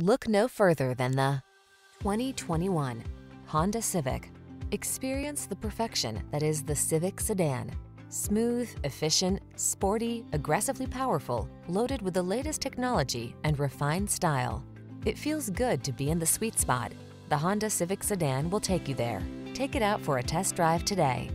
Look no further than the 2021 Honda Civic. Experience the perfection that is the Civic sedan. Smooth, efficient, sporty, aggressively powerful, loaded with the latest technology and refined style. It feels good to be in the sweet spot. The Honda Civic sedan will take you there. Take it out for a test drive today.